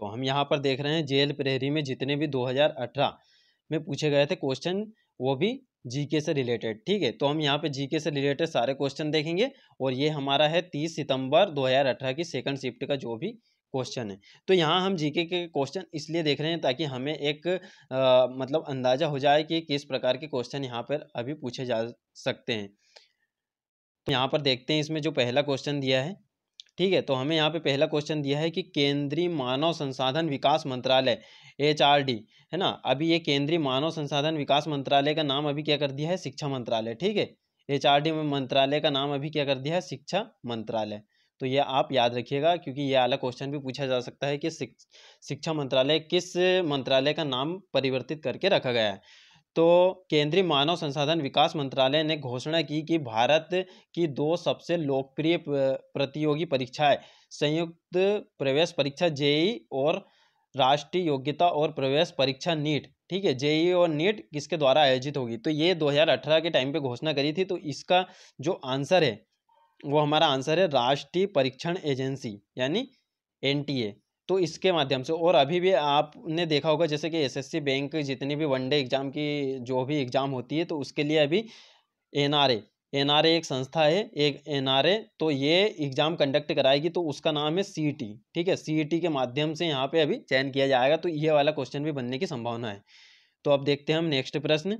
तो हम यहाँ पर देख रहे हैं जेल प्रहरी में जितने भी 2018 में पूछे गए थे क्वेश्चन वो भी जीके से रिलेटेड ठीक है? तो हम यहाँ पे जीके से रिलेटेड सारे क्वेश्चन देखेंगे और ये हमारा है तीस सितंबर 2018 की सेकंड शिफ्ट का जो भी क्वेश्चन है। तो यहाँ हम जीके के क्वेश्चन इसलिए देख रहे हैं ताकि हमें एक आ, मतलब अंदाज़ा हो जाए कि किस प्रकार के क्वेश्चन यहाँ पर अभी पूछे जा सकते हैं। तो यहाँ पर देखते हैं इसमें जो पहला क्वेश्चन दिया है ठीक है तो हमें यहाँ पे पहला क्वेश्चन दिया है कि केंद्रीय मानव संसाधन विकास मंत्रालय, एचआरडी, है ना? अभी ये केंद्रीय मानव संसाधन विकास मंत्रालय का नाम अभी क्या कर दिया है? शिक्षा मंत्रालय, ठीक है? एचआरडी में मंत्रालय का नाम अभी क्या कर दिया है? शिक्षा मंत्रालय। तो ये आप याद रखिएगा, क्योंकि ये वाला क्वेश्चन भी पूछा जा सकता है कि शिक्षा मंत्रालय किस मंत्रालय का नाम परिवर्तित करके रखा गया है। तो केंद्रीय मानव संसाधन विकास मंत्रालय ने घोषणा की कि भारत की दो सबसे लोकप्रिय प्रतियोगी परीक्षाएँ संयुक्त प्रवेश परीक्षा जेई और राष्ट्रीय योग्यता और प्रवेश परीक्षा नीट। ठीक है, जेई और नीट किसके द्वारा आयोजित होगी? तो ये 2018 के टाइम पे घोषणा करी थी तो इसका जो आंसर है, वो हमारा आंसर है राष्ट्रीय परीक्षण एजेंसी, यानी एनटीए। तो इसके माध्यम से, और अभी भी आपने देखा होगा, जैसे कि एसएससी बैंक जितनी भी वनडे एग्ज़ाम की, जो भी एग्ज़ाम होती है तो उसके लिए अभी एनआरए एनआरए एक संस्था है, एक एनआरए तो ये एग्ज़ाम कंडक्ट कराएगी तो उसका नाम है सीईटी, ठीक है? सीईटी के माध्यम से यहाँ पे अभी चयन किया जाएगा तो ये वाला क्वेश्चन भी बनने की संभावना है। तो अब देखते हैं हम नेक्स्ट प्रश्न।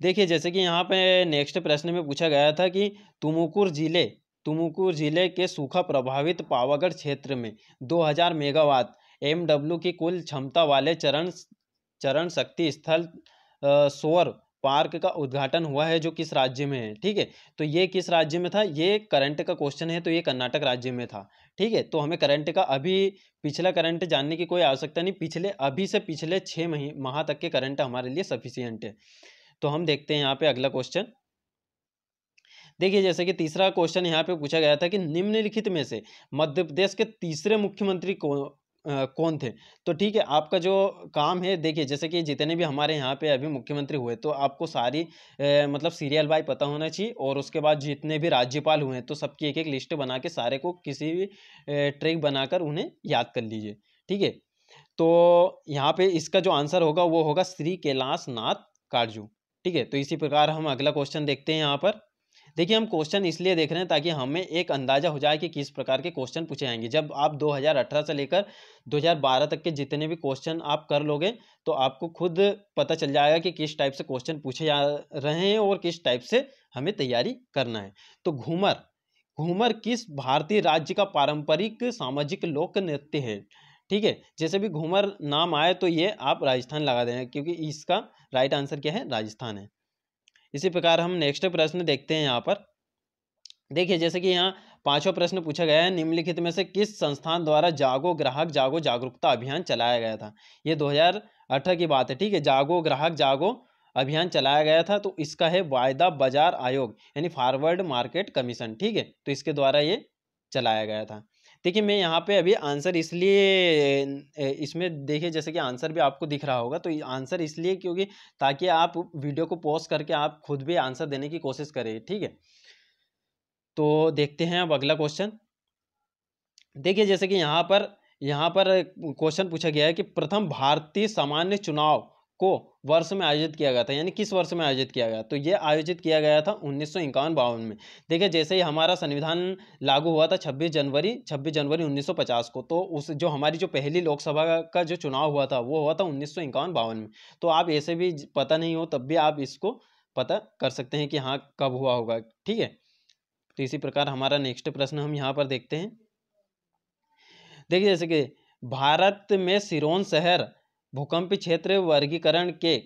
देखिए, जैसे कि यहाँ पे नेक्स्ट प्रश्न में पूछा गया था कि तुमुकुर ज़िले तुमुकुर ज़िले के सूखा प्रभावित पावागढ़ क्षेत्र में 2000 मेगावाट एमडब्ल्यू की कुल क्षमता वाले चरण चरण शक्ति स्थल सोर पार्क का उद्घाटन हुआ है जो किस राज्य में है, ठीक है? तो ये किस राज्य में था? ये करंट का क्वेश्चन है तो ये कर्नाटक राज्य में था, ठीक है? तो हमें करंट का अभी पिछला करंट जानने की कोई आवश्यकता नहीं, पिछले, अभी से पिछले छः मही, माह तक के करंट हमारे लिए सफिशियंट है। तो हम देखते हैं यहाँ पे अगला क्वेश्चन देखिए जैसे कि तीसरा क्वेश्चन यहाँ पे पूछा गया था कि निम्नलिखित में से मध्य प्रदेश के तीसरे मुख्यमंत्री कौन कौन थे? तो ठीक है आपका जो काम है देखिए जैसे कि जितने भी हमारे यहाँ पे अभी मुख्यमंत्री हुए तो आपको सारी आ, मतलब सीरियल बाई पता होना चाहिए और उसके बाद जितने भी राज्यपाल हुए तो सबकी एक एक लिस्ट बना के सारे को किसी भी ट्रिक बनाकर उन्हें याद कर लीजिए ठीक है? तो यहाँ पे इसका जो आंसर होगा वो होगा श्री कैलाश नाथ काटजू ठीक है? तो इसी प्रकार हम अगला क्वेश्चन देखते हैं यहाँ पर। देखिए, हम क्वेश्चन इसलिए देख रहे हैं ताकि हमें एक अंदाज़ा हो जाए कि किस प्रकार के क्वेश्चन पूछे जाएँगे। जब आप 2018 से लेकर 2012 तक के जितने भी क्वेश्चन आप कर लोगे तो आपको खुद पता चल जाएगा कि किस टाइप से क्वेश्चन पूछे जा रहे हैं और किस टाइप से हमें तैयारी करना है। तो घूमर घूमर किस भारतीय राज्य का पारंपरिक सामाजिक लोक नृत्य है? ठीक है, जैसे भी घूमर नाम आए तो ये आप राजस्थान लगा देना क्योंकि इसका राइट आंसर क्या है? राजस्थान है। इसी प्रकार हम नेक्स्ट प्रश्न देखते हैं यहाँ पर। देखिए, जैसे कि यहाँ पांचवा प्रश्न पूछा गया है, निम्नलिखित में से किस संस्थान द्वारा जागो ग्राहक जागो जागरूकता अभियान चलाया गया था? ये 2018 की बात है, ठीक है? जागो ग्राहक जागो अभियान चलाया गया था तो इसका है वायदा बाज़ार आयोग, यानी फॉरवर्ड मार्केट कमीशन, ठीक है? तो इसके द्वारा ये चलाया गया था। देखिए, मैं यहाँ पे अभी आंसर इसलिए इसमें देखिए, जैसे कि आंसर भी आपको दिख रहा होगा तो आंसर इसलिए क्योंकि ताकि आप वीडियो को पॉज करके आप खुद भी आंसर देने की कोशिश करें, ठीक है? तो देखते हैं अब अगला क्वेश्चन। देखिए, जैसे कि यहाँ पर यहाँ पर क्वेश्चन पूछा गया है कि प्रथम भारतीय सामान्य चुनाव को वर्ष में आयोजित किया गया था, यानी किस वर्ष में आयोजित किया गया? तो ये आयोजित किया गया था उन्नीस सौ में। देखिए, जैसे ही हमारा संविधान लागू हुआ था 26 जनवरी 26 जनवरी 1950 को तो उस जो हमारी जो पहली लोकसभा का जो चुनाव हुआ था, वो हुआ था उन्नीस सौ में। तो आप ऐसे भी पता नहीं हो, तब भी आप इसको पता कर सकते हैं कि हाँ कब हुआ होगा, ठीक है? तो इसी प्रकार हमारा नेक्स्ट प्रश्न हम यहाँ पर देखते हैं। देखिए, जैसे कि भारत में सिरोन शहर भूकंप क्षेत्र वर्गीकरण के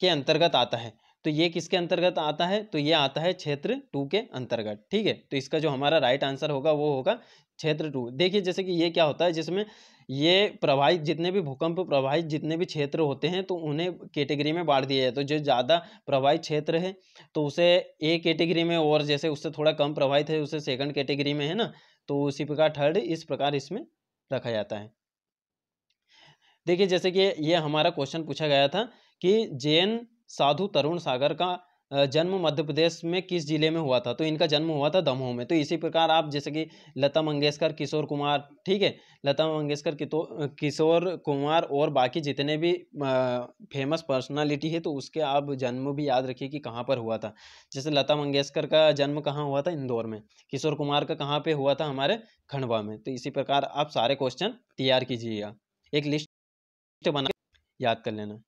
के अंतर्गत आता है। तो ये किसके अंतर्गत आता है? तो ये आता है क्षेत्र टू के अंतर्गत, ठीक है? तो इसका जो हमारा राइट आंसर होगा, वो होगा क्षेत्र टू। देखिए, जैसे कि ये क्या होता है, जिसमें ये प्रभावित जितने भी भूकंप प्रभावित जितने भी क्षेत्र होते हैं तो उन्हें कैटेगरी में बांट दिया जाए तो जो ज़्यादा प्रभावित क्षेत्र है तो उसे ए कैटेगरी में, और जैसे उससे थोड़ा कम प्रभावित है, उसे सेकंड कैटेगरी में है ना तो उसी प्रकार थर्ड इस प्रकार इसमें रखा जाता है। देखिए, जैसे कि ये हमारा क्वेश्चन पूछा गया था कि जैन साधु तरुण सागर का जन्म मध्य प्रदेश में किस ज़िले में हुआ था? तो इनका जन्म हुआ था दमोह में। तो इसी प्रकार आप जैसे कि लता मंगेशकर, किशोर कुमार, ठीक है? लता मंगेशकर किशोर कुमार और बाकी जितने भी फ़ेमस पर्सनालिटी है तो उसके आप जन्म भी याद रखिए कि कहाँ पर हुआ था। जैसे लता मंगेशकर का जन्म कहाँ हुआ था? इंदौर में। किशोर कुमार का कहाँ पे हुआ था? हमारे खंडवा में। तो इसी प्रकार आप सारे क्वेश्चन तैयार कीजिएगा। एक लिस्ट बना, याद कर लेना।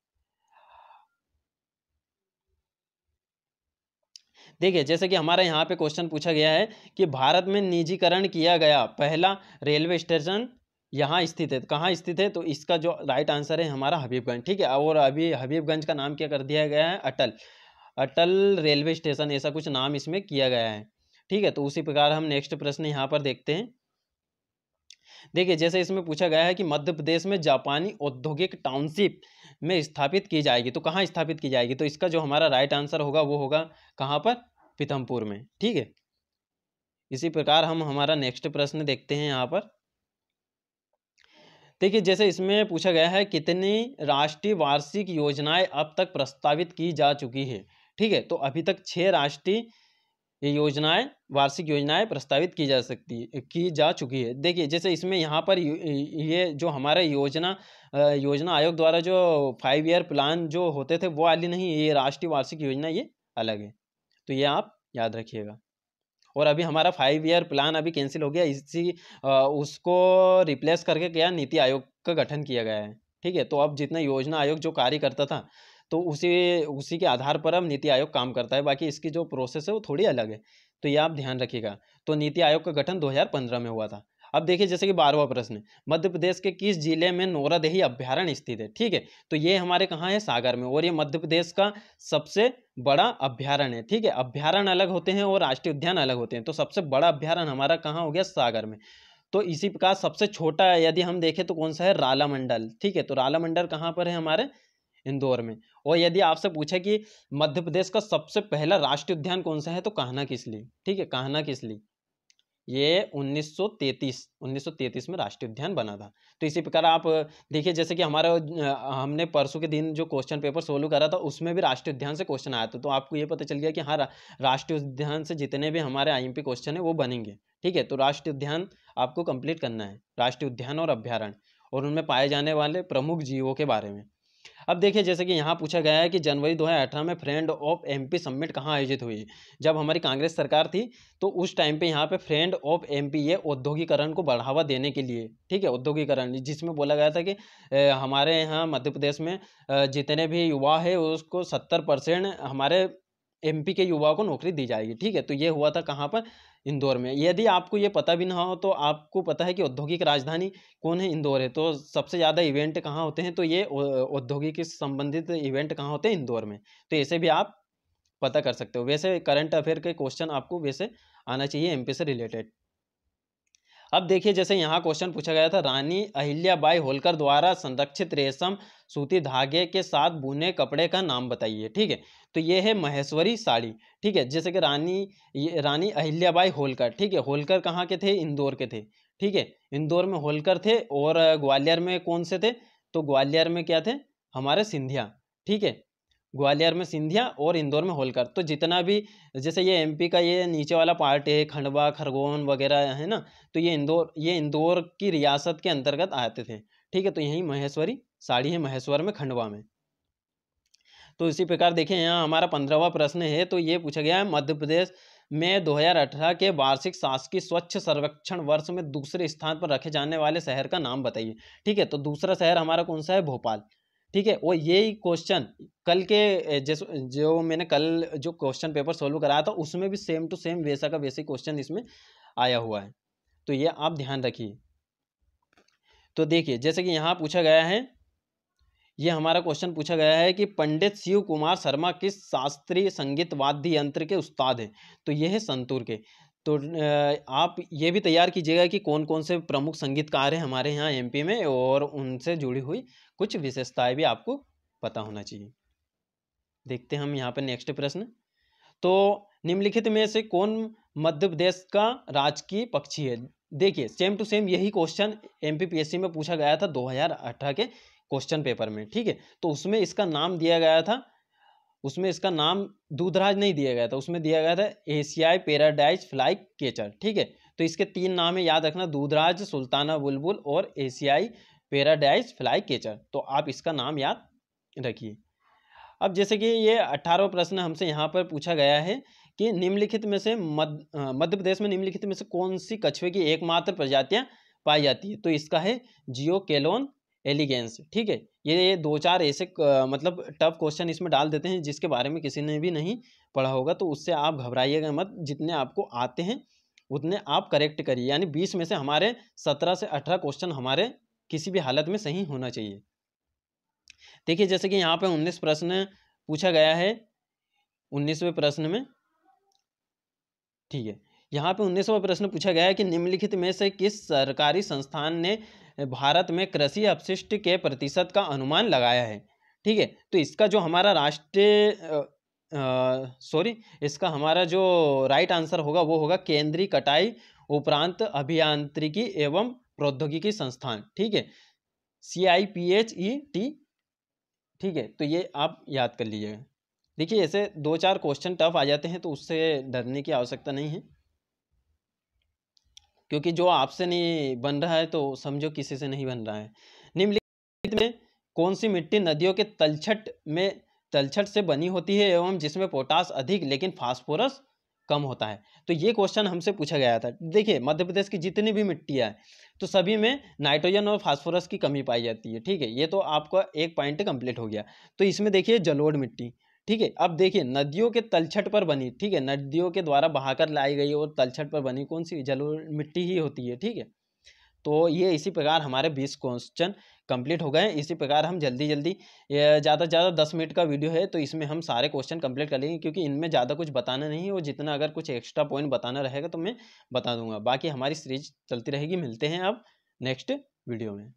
देखिए, जैसे कि हमारा यहाँ पे क्वेश्चन पूछा गया है कि भारत में निजीकरण किया गया पहला रेलवे स्टेशन यहाँ स्थित है। कहाँ स्थित है? तो इसका जो राइट आंसर है हमारा हबीबगंज। ठीक है, और अभी हबीबगंज का नाम क्या कर दिया गया है? अटल। अटल रेलवे स्टेशन, ऐसा कुछ नाम इसमें किया गया है। ठीक है तो उसी प्रकार हम नेक्स्ट प्रश्न यहाँ पर देखते हैं। देखिए, जैसे इसमें पूछा गया है कि मध्य प्रदेश में जापानी औद्योगिक टाउनशिप में स्थापित की जाएगी तो कहाँ स्थापित की जाएगी? तो इसका जो हमारा राइट आंसर होगा, वो होगा कहाँ पर? पीथमपुर में, ठीक है? इसी प्रकार हम हमारा नेक्स्ट प्रश्न देखते हैं यहाँ पर। देखिए, जैसे इसमें पूछा गया है कितनी राष्ट्रीय वार्षिक योजनाएँ अब तक प्रस्तावित की जा चुकी है, ठीक है? तो अभी तक छह राष्ट्रीय योजनाएँ, वार्षिक योजनाएँ प्रस्तावित की जा सकती है की जा चुकी है। देखिए, जैसे इसमें यहाँ पर ये जो हमारा योजना योजना आयोग द्वारा जो फाइव ईयर प्लान जो होते थे, वो वाली नहीं, ये राष्ट्रीय वार्षिक योजना ये अलग है। तो ये आप याद रखिएगा। और अभी हमारा फाइव ईयर प्लान अभी कैंसिल हो गया, इसी उसको रिप्लेस करके क्या नीति आयोग का गठन किया गया है। ठीक है तो अब जितना योजना आयोग जो कार्य करता था तो उसी उसी के आधार पर अब नीति आयोग काम करता है। बाकी इसकी जो प्रोसेस है वो थोड़ी अलग है। तो ये आप ध्यान रखिएगा। तो नीति आयोग का गठन 2015 में हुआ था। अब देखिए जैसे कि बारहवा प्रश्न, मध्य प्रदेश के किस ज़िले में नोरादेही अभ्यारण्य स्थित है? ठीक है? तो ये हमारे कहाँ है? सागर में। और ये मध्य प्रदेश का सबसे बड़ा अभ्यारण्य है। ठीक है? अभ्यारण्य अलग होते हैं और राष्ट्रीय उद्यान अलग होते हैं। तो सबसे बड़ा अभ्यारण्य हमारा कहाँ हो गया? सागर में। तो इसी प्रकार सबसे छोटा यदि हम देखें तो कौन सा है? राला मंडल ठीक है? तो राला मंडल कहाँ पर है हमारे? इंदौर में। और यदि आपसे पूछे कि मध्य प्रदेश का सबसे पहला राष्ट्रीय उद्यान कौन सा है तो कहना किसली ठीक है, कहना किसली ये 1933 1933 में राष्ट्रीय उद्यान बना था। तो इसी प्रकार आप देखिए, जैसे कि हमारा हमने परसों के दिन जो क्वेश्चन पेपर सोल्व करा था, उसमें भी राष्ट्रीय उद्यान से क्वेश्चन आया था। तो आपको ये पता चल गया कि हाँ राष्ट्रीय उद्यान से जितने भी हमारे आईएमपी क्वेश्चन है, वो बनेंगे। ठीक है तो राष्ट्रीय उद्यान आपको कंप्लीट करना है, राष्ट्रीय उद्यान और अभ्यारण्य और उनमें पाए जाने वाले प्रमुख जीवों के बारे में। अब देखिए, जैसे कि यहाँ पूछा गया है कि जनवरी 2018 में फ्रेंड ऑफ़ एमपी समिट कहाँ आयोजित हुई? जब हमारी कांग्रेस सरकार थी तो उस टाइम पे यहाँ पे फ्रेंड ऑफ़ एमपी ये औद्योगिकरण को बढ़ावा देने के लिए, ठीक है औद्योगिकरण जिसमें बोला गया था कि हमारे यहाँ मध्य प्रदेश में जितने भी युवा है, उसको सत्तर हमारे एमपी के युवाओं को नौकरी दी जाएगी, ठीक है? तो ये हुआ था कहाँ पर? इंदौर में। यदि आपको ये पता भी ना हो तो आपको पता है कि औद्योगिक राजधानी कौन है? इंदौर है। तो सबसे ज़्यादा इवेंट कहाँ होते हैं? तो ये औद्योगिक संबंधित इवेंट कहाँ होते हैं? इंदौर में। तो ऐसे भी आप पता कर सकते हो। वैसे करंट अफेयर के क्वेश्चन आपको वैसे आना चाहिए एमपी से रिलेटेड अब देखिए, जैसे यहाँ क्वेश्चन पूछा गया था, रानी अहिल्याबाई होलकर द्वारा संरक्षित रेशम सूती धागे के साथ बुने कपड़े का नाम बताइए, ठीक है? तो ये है महेश्वरी साड़ी, ठीक है? जैसे कि रानी रानी अहिल्याबाई होलकर, ठीक है? होलकर कहाँ के थे? इंदौर के थे, ठीक है? इंदौर में होलकर थे और ग्वालियर में कौन से थे? तो ग्वालियर में क्या थे? हमारे सिंधिया, ठीक है? ग्वालियर में सिंधिया और इंदौर में होलकर। तो जितना भी, जैसे ये एमपी का ये नीचे वाला पार्ट है, खंडवा, खरगोन वगैरह है ना तो ये इंदौर ये इंदौर की रियासत के अंतर्गत आते थे। ठीक है तो यही महेश्वरी, साड़ी है महेश्वर में, खंडवा में। तो इसी प्रकार देखें यहाँ हमारा पंद्रहवा प्रश्न है तो ये पूछा गया है, मध्य प्रदेश में 2018 के वार्षिक शासकीय स्वच्छ सर्वेक्षण वर्ष में दूसरे स्थान पर रखे जाने वाले शहर का नाम बताइए। ठीक है तो दूसरा शहर हमारा कौन सा है? भोपाल। ठीक है, वो यही क्वेश्चन कल के जैसे, जो मैंने कल जो क्वेश्चन पेपर सोल्व कराया था, उसमें भी सेम टू सेम वैसा का वैसे क्वेश्चन इसमें आया हुआ है। तो ये आप ध्यान रखिए। तो देखिए, जैसे कि यहाँ पूछा गया है, ये हमारा क्वेश्चन पूछा गया है कि पंडित शिव कुमार शर्मा किस शास्त्रीय संगीत वाद्य यंत्र के उस्ताद हैं? तो ये है संतूर के। तो आप ये भी तैयार कीजिएगा कि कौन कौन से प्रमुख संगीतकार हैं हमारे यहाँ एमपी में और उनसे जुड़ी हुई कुछ विशेषताएँ भी आपको पता होना चाहिए। देखते हैं हम यहाँ पर नेक्स्ट प्रश्न। तो निम्नलिखित में से कौन मध्य प्रदेश का राजकीय पक्षी है? देखिए सेम टू सेम यही क्वेश्चन एमपीपीएससी में पूछा गया था 2018 के क्वेश्चन पेपर में, ठीक है? तो उसमें इसका नाम दिया गया था उसमें इसका नाम दूधराज नहीं दिया गया था, उसमें दिया गया था एशियाई पेराडाइज फ्लाई केचर ठीक है? तो इसके तीन नाम है, याद रखना, दूधराज, सुल्ताना बुलबुल और एशियाई पेराडाइज फ्लाई केचर तो आप इसका नाम याद रखिए। अब जैसे कि ये अठारह प्रश्न हमसे यहाँ पर पूछा गया है कि निम्नलिखित में से मध्य मध्य प्रदेश में निम्नलिखित में से कौन सी कछुए की एकमात्र प्रजातियाँ पाई जाती है? तो इसका है जियो केलोन एलिगेंस, ठीक है? ये दो चार ऐसे मतलब टफ क्वेश्चन इसमें डाल देते हैं, जिसके बारे में किसी ने भी नहीं पढ़ा होगा तो उससे आप घबराइएगा मत, जितने आपको आते हैं, उतने आप करेक्ट करिए। यानी बीस में से हमारे सत्रह से अठारह क्वेश्चन हमारे किसी भी हालत में सही होना चाहिए। देखिए, जैसे कि यहाँ पे उन्नीस प्रश्न पूछा गया है, उन्नीसवें प्रश्न में। ठीक है। यहाँ पे उन्नीसवा प्रश्न पूछा गया है कि निम्नलिखित में से किस सरकारी संस्थान ने भारत में कृषि अपशिष्ट के प्रतिशत का अनुमान लगाया है? ठीक है तो इसका जो हमारा राष्ट्रीय सॉरी इसका हमारा जो राइट आंसर होगा वो होगा केंद्रीय कटाई उपरांत अभियांत्रिकी एवं प्रौद्योगिकी संस्थान। ठीक है C I P H E T ठीक है तो ये आप याद कर लीजिएगा। देखिए ऐसे दो चार क्वेश्चन टफ आ जाते हैं तो उससे डरने की आवश्यकता नहीं है। क्योंकि जो आपसे नहीं बन रहा है तो समझो किसी से नहीं बन रहा है। निम्नलिखित में कौन सी मिट्टी नदियों के तलछट में, तलछट से बनी होती है एवं जिसमें पोटास अधिक लेकिन फास्फोरस कम होता है? तो ये क्वेश्चन हमसे पूछा गया था। देखिए, मध्य प्रदेश की जितनी भी मिट्टियाँ हैं तो सभी में नाइट्रोजन और फास्फोरस की कमी पाई जाती है, ठीक है? ये तो आपका एक पॉइंट कंप्लीट हो गया। तो इसमें देखिए जलोढ़ मिट्टी ठीक है, अब देखिए, नदियों के तलछट पर बनी, ठीक है, नदियों के द्वारा बहाकर लाई गई और तलछट पर बनी कौन सी? जलो मिट्टी ही होती है, ठीक है। तो ये इसी प्रकार हमारे बीस क्वेश्चन कंप्लीट हो गए हैं। इसी प्रकार हम जल्दी जल्दी ज़्यादा से ज़्यादा दस मिनट का वीडियो है तो इसमें हम सारे क्वेश्चन कंप्लीट कर लेंगे, क्योंकि इनमें ज़्यादा कुछ बताना नहीं है और जितना अगर कुछ एक्स्ट्रा पॉइंट बताना रहेगा तो मैं बता दूँगा। बाकी हमारी सीरीज़ चलती रहेगी। मिलते हैं अब नेक्स्ट वीडियो में।